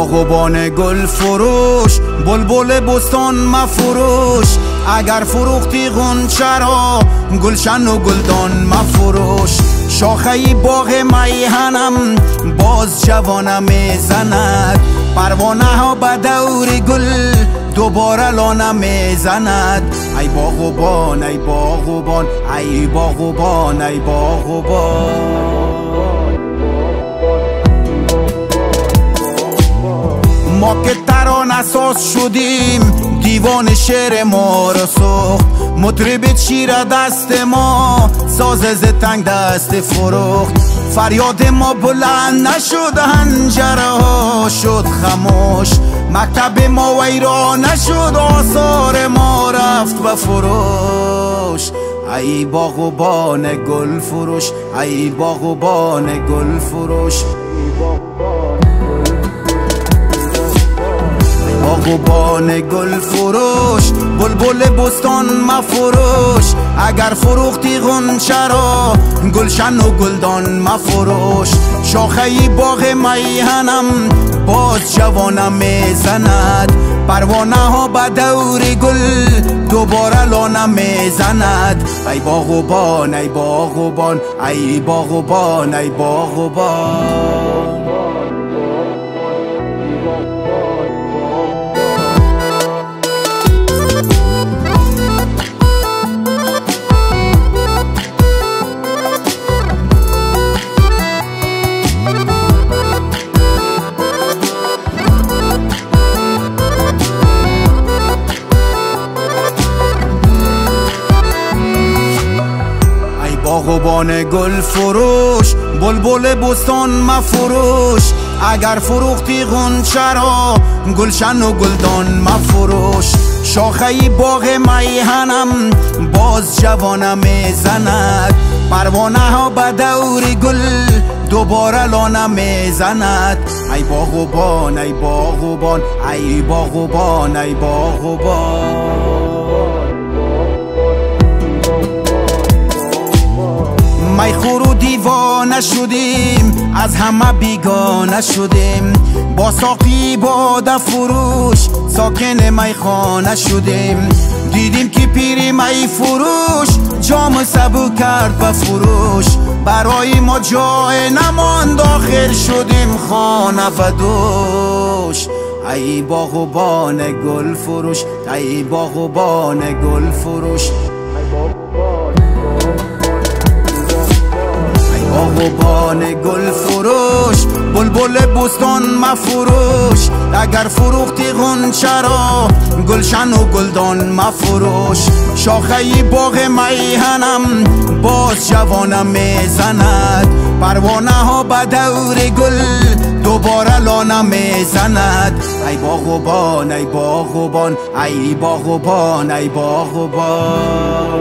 باغبان گل فروش بلبل بستان مفروش. اگر فروختی غنچه را گلشن و گلدان مفروش. شاخه باغ میهنم باز جوانم می‌زند پروانه ها به دور گل دوباره لانه می‌زند ای باغبان ای باغبان ای باغبان ای باغبان ما که تران اساس شدیم دیوان شعر ما را سخت مطرب چیر دست ما ساز ز تنگ دست فروخت. فریاد ما بلند نشد هنجره ها شد خموش. مکتب ما ویران نشد آثار ما رفت به فروش. ای باغبان گل فروش ای باغبان گل فروش. باغبان گل فروش بلبل بستان مفروش. اگر فروختی غنچه را گلشن و گلدان مفروش. شاخه باغ میهنم باز جوانم می‌زند. پروانه ها به دور گل دوباره لانه می‌زند. ای باغبان ای باغبان ای باغبان ای باغبان باغبان گل فروش بلبل بستان مفروش. اگر فروختی غنچه را گلشن و گلدان مفروش. شاخه باغ میهنم باز جوانم می‌زند پروانه ها به دور گل دوباره لانه می‌زند ای باغبان ای باغبان ای باغبان ای باغبان شدیم از همه بیگانه شدیم. با ساقی باده فروش ساکن میخانه شدیم. دیدیم که پیری می فروش جام سبو کرد به فروش. برای ما جای نمان داخل شدیم خانه و دوش. ای باغبان گل فروش ای باغبان گل فروش. بستان مفروش اگر فروختی غنچه را گلشن و گلدان مفروش شاخه باغ میهنم باز جوانم می‌زند. پروانه ها به دور گل دوباره لانه می‌زند. ای باغبان ای باغبان ای باغبان ای باغبان